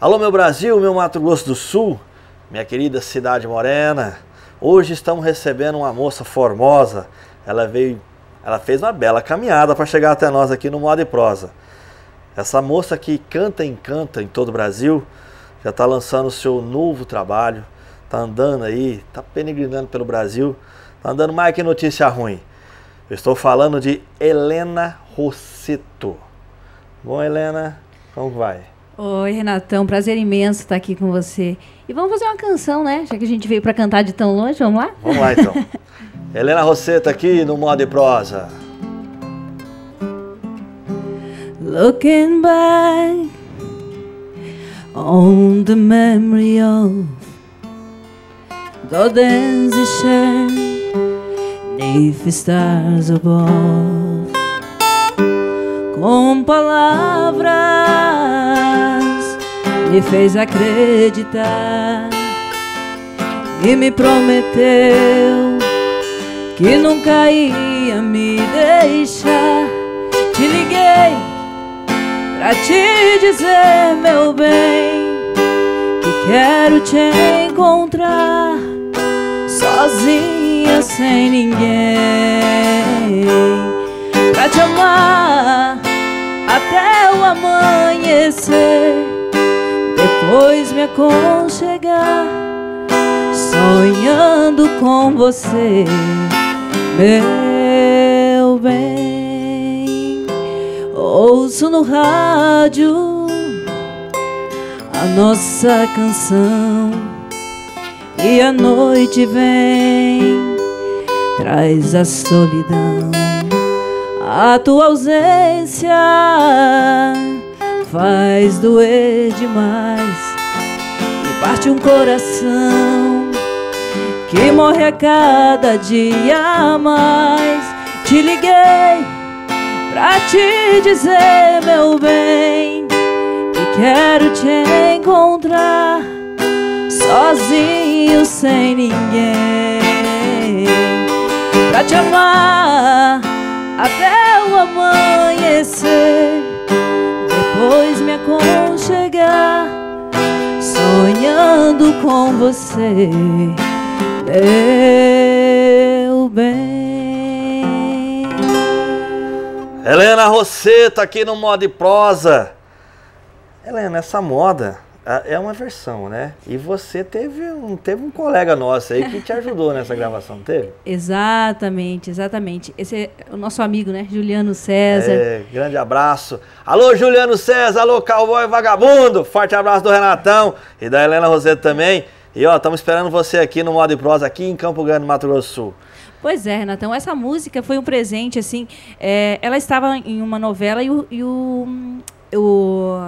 Alô meu Brasil, meu Mato Grosso do Sul, minha querida cidade morena. Hoje estamos recebendo uma moça formosa. Ela veio, ela fez uma bela caminhada para chegar até nós aqui no Moda e Prosa. Essa moça que canta e encanta em todo o Brasil, já está lançando o seu novo trabalho, está andando aí, está peregrinando pelo Brasil, está andando mais que notícia ruim. Eu estou falando de Helena Rosseto. Bom, Helena, como vai? Oi, Renatão, prazer imenso estar aqui com você. E vamos fazer uma canção, né? Já que a gente veio para cantar de tão longe, vamos lá? Vamos lá então. Helena Rosseto aqui no Modo e Prosa. Looking back on the memory of the dance we shared neath stars above. Com palavras me fez acreditar e me prometeu que nunca ia me deixar. Te liguei pra te dizer, meu bem, que quero te encontrar sozinha, sem ninguém, pra te amar até o amanhecer, depois me aconchegar, sonhando com você, meu bem. Ouço no rádio a nossa canção e a noite vem, traz a solidão. A tua ausência faz doer demais e parte um coração que morre a cada dia mais. Te liguei pra te dizer, meu bem, que quero te encontrar sozinho, sem ninguém, pra te amar até o amanhecer, depois me aconchegar, sonhando com você, meu bem. Helena Rosseto aqui no Modo e Prosa. Helena, essa moda é uma versão, né? E você teve um, teve um colega nosso aí que te ajudou nessa gravação, não teve? Exatamente, exatamente. Esse é o nosso amigo, né? Juliano César. É, grande abraço. Alô, Juliano César, alô, cowboy vagabundo. Forte abraço do Renatão e da Helena Rosseto também. E ó, estamos esperando você aqui no Modo e Prosa, aqui em Campo Grande, Mato Grosso do Sul. Pois é, Renatão, essa música foi um presente, assim. é, ela estava em uma novela e o. E o, o-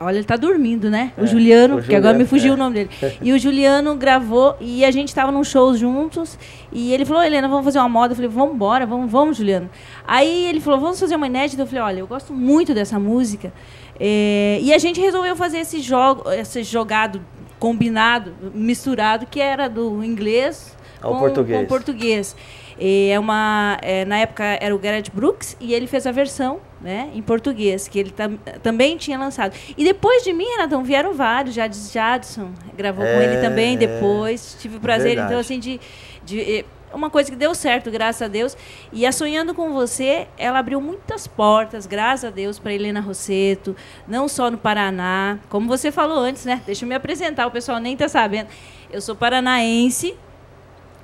olha, ele tá dormindo, né? O É, Juliano, o que agora me Juliano, fugiu é. o nome dele. E o Juliano gravou e a gente estava num show juntos. E ele falou, Helena, vamos fazer uma moda. Eu falei, vamos embora, vamos, vamos, Juliano. Aí ele falou, vamos fazer uma inédita. Eu falei, olha, eu gosto muito dessa música. É, e a gente resolveu fazer esse jogo, esse jogado combinado, misturado, que era do inglês Ao com, português. com português. E é uma, é, na época era o Garrett Brooks e ele fez a versão né, em português, que ele tam, também tinha lançado. E depois de mim, Renatão, vieram vários. Jadis Jadson gravou com É, ele também é. depois. Tive o prazer, Verdade. então, assim, de, de. eh, Uma coisa que deu certo, graças a Deus. E a Sonhando com Você, ela abriu muitas portas, graças a Deus, para Helena Rosseto, não só no Paraná. Como você falou antes, né? Deixa eu me apresentar, o pessoal nem está sabendo. Eu sou paranaense,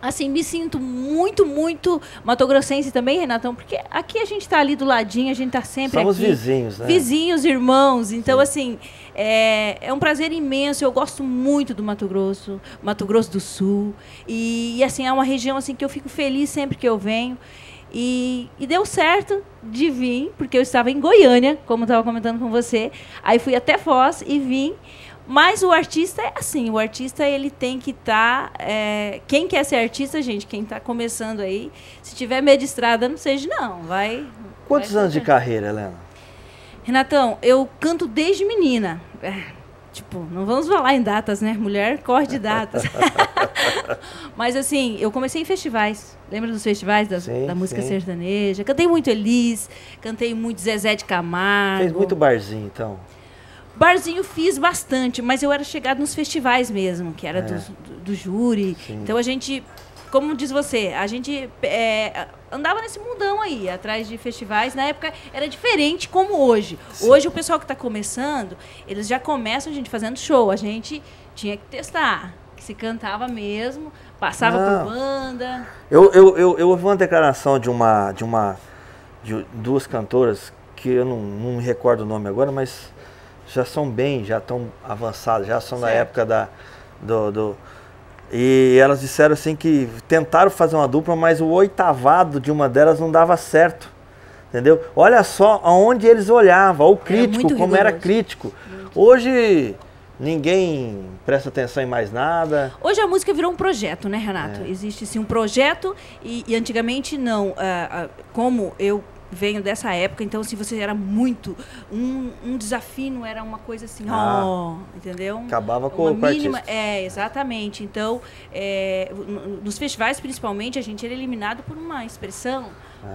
assim, me sinto muito, muito matogrossense também, Renatão, porque aqui a gente está ali do ladinho, a gente está sempre Somos aqui. vizinhos, né? Vizinhos, irmãos. Então, assim, é, é um prazer imenso. Eu gosto muito do Mato Grosso, Mato Grosso do Sul. E, e, assim, é uma região assim que eu fico feliz sempre que eu venho. E, e deu certo de vir, porque eu estava em Goiânia, como eu estava comentando com você. Aí fui até Foz e vim. Mas o artista é assim, o artista ele tem que estar. quem quer ser artista, gente, quem está começando aí, se tiver medo de estrada, não seja, não. Vai. Quantos vai anos de carreira, Helena? Renatão, eu canto desde menina. É, tipo, não vamos falar em datas, né? Mulher corre de datas. Mas assim, eu comecei em festivais. Lembra dos festivais das- Sim, da música sim. sertaneja? Cantei muito Elis, cantei muito Zezé de Camargo. Fez muito barzinho, então. Barzinho fiz bastante, mas eu era chegado nos festivais mesmo, que era dos- do, do júri. É. Sim. Então a gente, como diz você, a gente é, andava nesse mundão aí, atrás de festivais. Na época era diferente como hoje. Hoje o pessoal que está começando, eles já começam a gente fazendo show. A gente tinha que testar. que Se cantava mesmo, passava Não. por banda. Eu, eu, eu, eu ouvi uma declaração de uma. de uma. de duas cantoras, que eu não, não me recordo o nome agora, mas já são bem, já estão avançadas, já são da Certo. época da. Do, do- e elas disseram assim que tentaram fazer uma dupla, mas o oitavado de uma delas não dava certo. Entendeu? Olha só aonde eles olhavam, o crítico, muito como era crítico. Hoje ninguém presta atenção em mais nada. Hoje a música virou um projeto, né, Renato? É. Existe sim um projeto e, e antigamente não. Ah, ah, como eu venho dessa época, então se você era muito um, um desafio era uma coisa assim, Ah. ó, entendeu? Acabava com uma o mínima, artista. é exatamente. Então, é, nos festivais principalmente a gente era eliminado por uma expressão,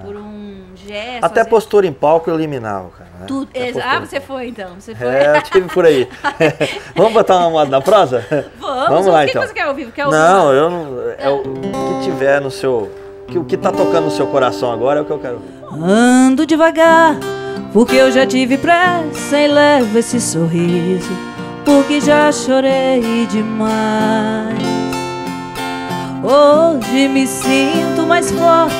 por um gesto. Ah. Até vezes, postura em palco eu eliminava, cara. né? tudo. Postura Ah, você foi então, você foi. É, eu tive por aí. Vamos botar uma moda na prosa? Vamos, Vamos o lá que então. você quer ouvir? Quer ouvir Não, eu não. É o que tiver no seu. Que, o que tá tocando no seu coração agora é o que eu quero ouvir. Ando devagar, porque eu já tive pressa e levo esse sorriso, porque já chorei demais. Hoje me sinto mais forte,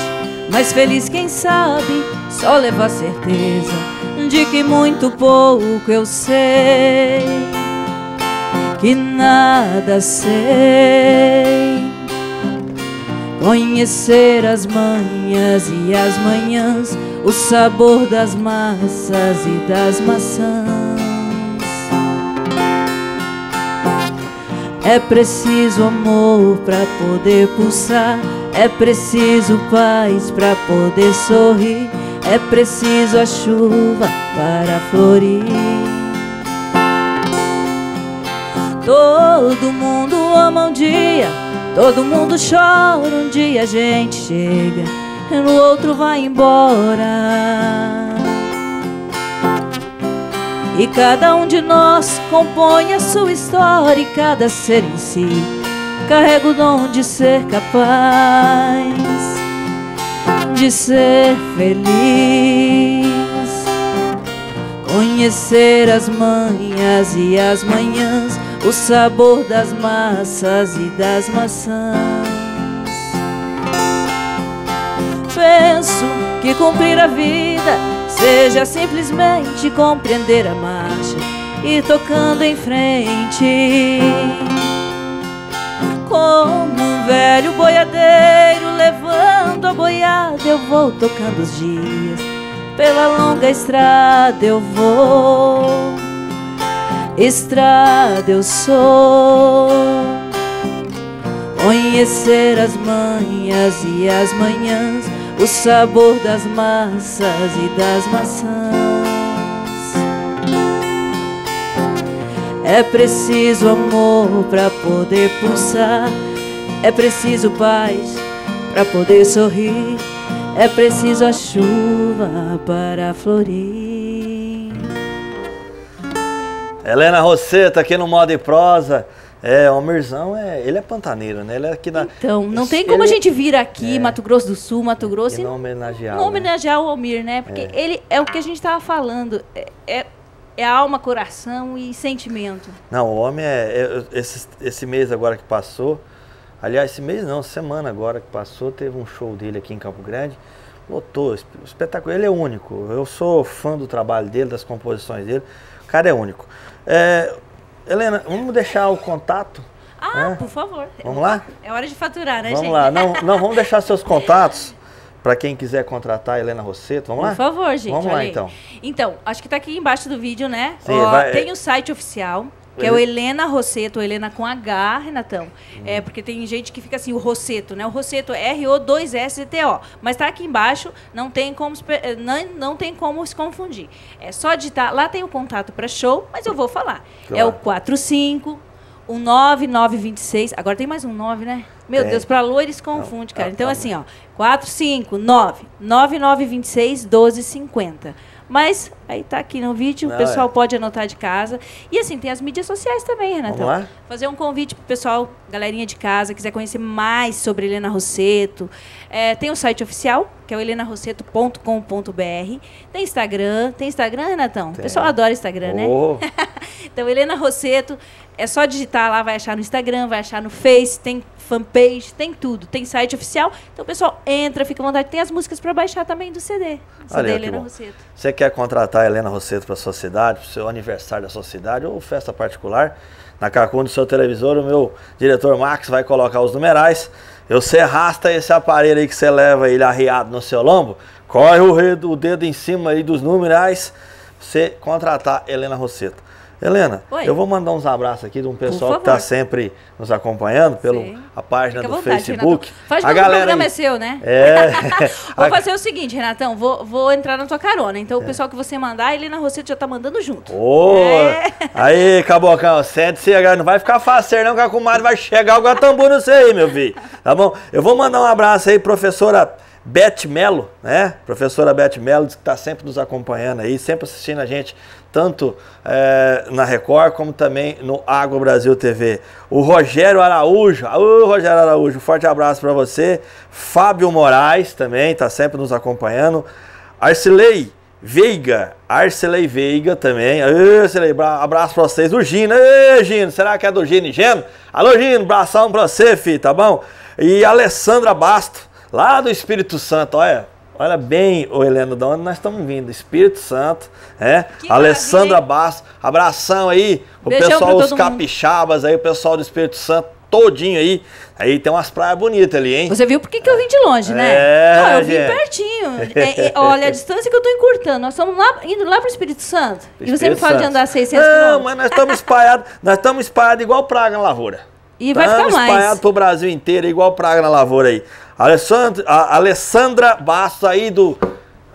mais feliz, quem sabe, só levo a certeza de que muito pouco eu sei, que nada sei. Conhecer as manhas e as manhãs, o sabor das massas e das maçãs. É preciso amor para poder pulsar, é preciso paz para poder sorrir, é preciso a chuva para florir. Todo mundo ama um dia, todo mundo chora um dia a gente chega, e no outro vai embora. E cada um de nós compõe a sua história e cada ser em si carrega o dom de ser capaz de ser feliz. Conhecer as manhas e as manhãs, o sabor das massas e das maçãs. Penso que cumprir a vida seja simplesmente compreender a marcha e tocando em frente. Como um velho boiadeiro levando a boiada, eu vou tocando os dias. Pela longa estrada eu vou, estrada eu sou. Conhecer as manhas e as manhãs, o sabor das massas e das maçãs. É preciso amor para poder pulsar, é preciso paz para poder sorrir, é preciso a chuva para florir. Helena Roseta aqui no Moda e Prosa. É, o Almirzão, é, ele é pantaneiro, né? Ele é aqui da. Então, não tem Ele- como a gente vir aqui, É. Mato Grosso do Sul, Mato Grosso, E não homenagear. não né? homenagear o Almir, né? Porque ele é o que a gente estava falando. É, é, é alma, coração e sentimento. Não, o homem é. é- esse, esse mês agora que passou. Aliás, esse mês não, semana agora que passou, teve um show dele aqui em Campo Grande. Lotou, esp- espetáculo. Ele é único. Eu sou fã do trabalho dele, das composições dele. O cara é único. É, Helena, vamos deixar o contato. Ah, É. por favor. Vamos lá? É hora de faturar, né, Vamos gente? lá. Não, não, vamos deixar seus contatos para quem quiser contratar a Helena Rosseto. Vamos lá? Por favor, gente. Vamos lá, aí. então. Então, acho que tá aqui embaixo do vídeo, né? Sim, Ó, vai- tem o site oficial, que é o Ele- Helena Rosseto, Helena com H, Renatão. Hum. É, porque tem gente que fica assim, o Rosseto, né? O Rosseto é R-O-2-S-T-O. Mas tá aqui embaixo, não tem como, eh, não, não tem como se confundir. É só digitar, lá tem o contato para show, mas eu vou falar. É Claro. o 45 o 9926, agora tem mais um 9, né? Meu Tem. Deus, pra loires confunde, cara. ah, Então, assim, ó, 459 9926 1250. Mas aí tá aqui no vídeo, o pessoal é. pode anotar de casa. E assim, tem as mídias sociais também, Renatão. Vamos lá? Fazer um convite pro pessoal, galerinha de casa, quiser conhecer mais sobre Helena Rosseto. É, tem o site oficial, que é o helenarosseto.com.br. Tem Instagram. Tem Instagram, Renatão? O Tem. pessoal adora Instagram, né? Ô, Então, Helena Rosseto, é só digitar lá, vai achar no Instagram, vai achar no Face, tem fanpage, tem tudo. Tem site oficial. Então, pessoal entra, fica à vontade. Tem as músicas para baixar também do CD. CD Olha, Helena. Rosseto. Você quer contratar a Helena Rosseto para sua cidade, para o seu aniversário da sua cidade ou festa particular? Na Cacunda do seu televisor, o meu diretor Max vai colocar os numerais. Eu Você arrasta esse aparelho aí que você leva ele arriado no seu lombo, corre o dedo, o dedo em cima aí dos numerais, você contratar Helena Rosseto. Helena, Oi. eu vou mandar uns abraços aqui de um pessoal que está sempre nos acompanhando pela Sim. a página Fica do vontade, Facebook. Renatão. Faz a que o galera programa é seu, né? É. Vou fazer o seguinte, Renatão. Vou, vou entrar na tua carona. Então, o pessoal que você mandar, a Helena Rosseto já tá mandando junto. Ô, É. aí, Cabocão, sente-se agora. Não vai ficar fácil não, que a comadre vai chegar o gatambu no sei aí, meu filho. Tá bom? Eu vou mandar um abraço aí, professora Beth Melo, né? Professora Beth Melo, que está sempre nos acompanhando aí, sempre assistindo a gente, tanto eh, na Record, como também no Água Brasil TV. O Rogério Araújo, ô Rogério Araújo, forte abraço para você. Fábio Moraes também, está sempre nos acompanhando. Arcilei Veiga, Arcelei Veiga também. Arcelei, bra- abraço pra vocês. O Gino, Ê, Gino, será que é do Gino e Geno? Alô, Gino, abração pra você, filho, tá bom? E Alessandra Basto, lá do Espírito Santo, olha. Olha bem, ô Helena, de onde nós estamos vindo? Espírito Santo, é? Que Alessandra Basto, abração aí, o Beijão pessoal, pra os todo mundo. capixabas aí, o pessoal do Espírito Santo, todinho aí. Aí tem umas praias bonitas ali, hein? Você viu por que eu vim de longe, né? É, Ah, eu vim gente. pertinho. É, é, olha a distância que eu tô encurtando. Nós estamos lá, indo lá pro Espírito Santo. e você me Espírito fala de andar 600 Não, quilômetros. mas nós estamos espalhados, nós estamos espalhados igual praga na lavoura. E vai ficar Estamos mais. espalhados pro Brasil inteiro, igual praga na lavoura aí. Alessandra, Alessandra Bastos aí do,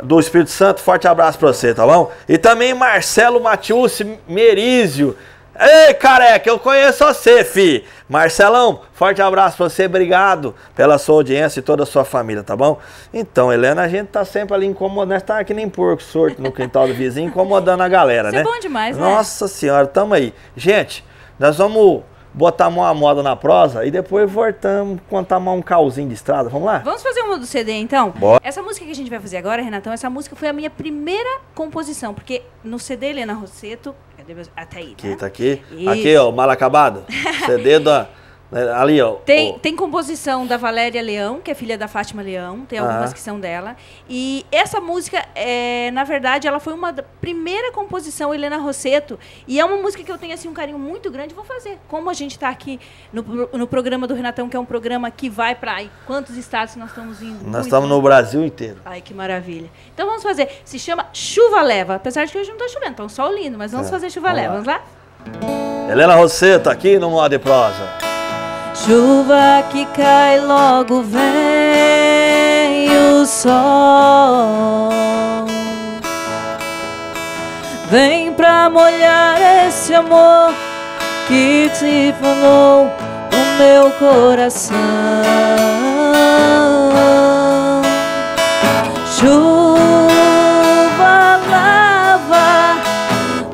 do Espírito Santo, forte abraço pra você, tá bom? E também Marcelo Matiusi Merizio. Ei, careca, eu conheço você, fi. Marcelão, forte abraço pra você, obrigado pela sua audiência e toda a sua família, tá bom? Então, Helena, a gente tá sempre ali incomodando, nós tá que nem porco sorto no quintal do vizinho, incomodando a galera, Isso né? é bom demais, né? Nossa senhora, tamo aí. Gente, nós vamos botar uma moda na prosa e depois voltamos contar mais um cauzinho de estrada. Vamos lá? Vamos fazer uma do CD, então? Bora. Essa música que a gente vai fazer agora, Renatão, essa música foi a minha primeira composição, porque no CD Helena Rosseto, cadê meus... Até aí, Aqui, né? tá aqui. Isso. Aqui, ó, mal acabado. CD da. Né, Ali, ó. Tem, tem composição da Valéria Leão, que é filha da Fátima Leão, tem algumas Ah. que são dela. E essa música, é, na verdade, ela foi uma da primeira composição Helena Rosseto. E é uma música que eu tenho assim, um carinho muito grande. Vou fazer. Como a gente está aqui no, no programa do Renatão, que é um programa que vai para quantos estados nós estamos indo? Nós estamos no Brasil inteiro. Ai, que maravilha. Então vamos fazer. Se chama Chuva Leva. Apesar de que hoje não tá chovendo, um sol lindo, mas vamos É, fazer Chuva vamos Leva. lá. Vamos lá? Helena Rosseto aqui no Moda e Prosa. Chuva que cai, logo vem o sol. Vem pra molhar esse amor que se fundou no meu coração. Chuva lava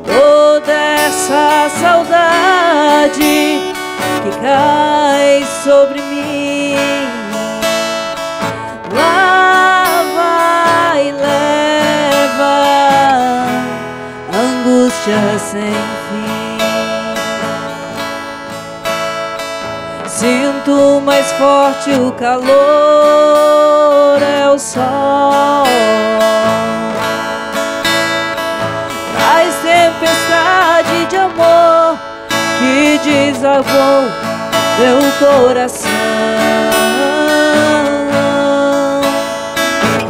toda essa saudade que cai sobre mim. Lava e leva angústia sem fim. Sinto mais forte o calor, é o sol. Traz tempestade de amor que desabou meu coração.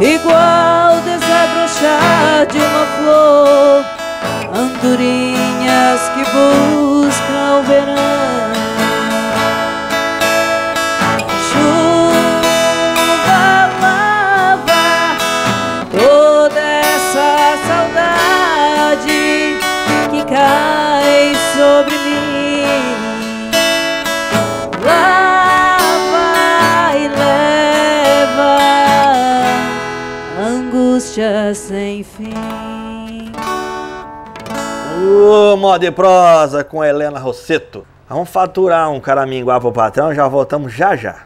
Igual desabrochar de uma flor, andorinhas que buscam sem fim. O modo e prosa com Helena Rosseto. Vamos faturar um caraminguá pro patrão, já voltamos já já.